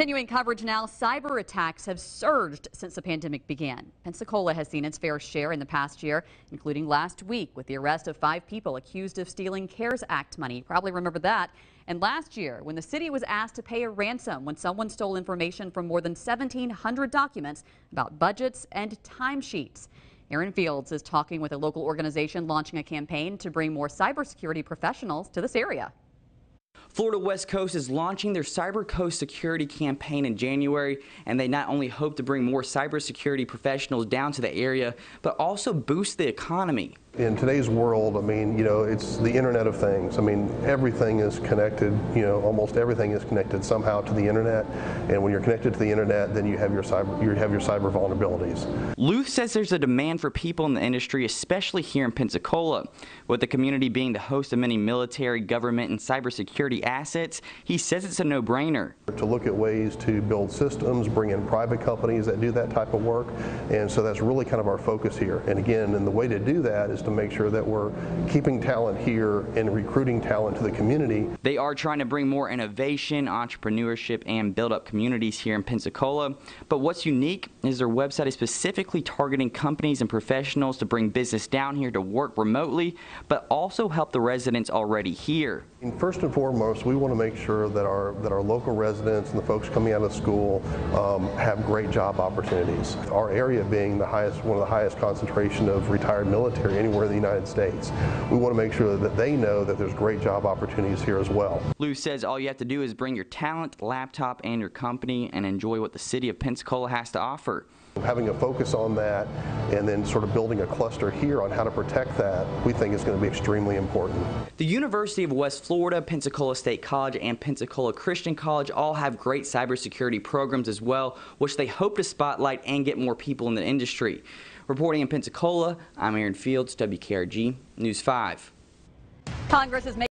Continuing coverage now, cyber attacks have surged since the pandemic began. Pensacola has seen its fair share in the past year, including last week with the arrest of five people accused of stealing CARES Act money. You probably remember that. And last year, when the city was asked to pay a ransom when someone stole information from more than 1,700 documents about budgets and timesheets. Aaron Fields is talking with a local organization launching a campaign to bring more cybersecurity professionals to this area. Florida West Coast is launching their Cyber Coast Security campaign in January, and they not only hope to bring more cybersecurity professionals down to the area, but also boost the economy. In today's world, I mean, you know, it's the Internet of Things. I mean, everything is connected, you know, almost everything is connected somehow to the Internet. And when you're connected to the Internet, then you have your cyber, you have your cyber vulnerabilities. Luth says there's a demand for people in the industry, especially here in Pensacola. With the community being the host of many military, government, and cybersecurity assets, he says it's a no-brainer. To look at ways to build systems, bring in private companies that do that type of work. And so that's really kind of our focus here. And again, and the way to do that is is to make sure that we're keeping talent here and recruiting talent to the community. They are trying to bring more innovation, entrepreneurship, and build up communities here in Pensacola. But what's unique is their website is specifically targeting companies and professionals to bring business down here to work remotely, but also help the residents already here. First and foremost, we want to make sure that our that our local residents and the folks coming out of school um, have great job opportunities. Our area being the highest, one of the highest concentration of retired military anywhere in the United States. We want to make sure that they know that there's great job opportunities here as well. Luth says all you have to do is bring your talent, laptop, and your company and enjoy what the city of Pensacola has to offer. Having a focus on that and then sort of building a cluster here on how to protect that, we think is going to be extremely important. The University of West Florida, Pensacola State College, and Pensacola Christian College all have great cybersecurity programs as well, which they hope to spotlight and get more people in the industry. Reporting in Pensacola, I'm Aaron Fields, WKRG News 5. Congress is making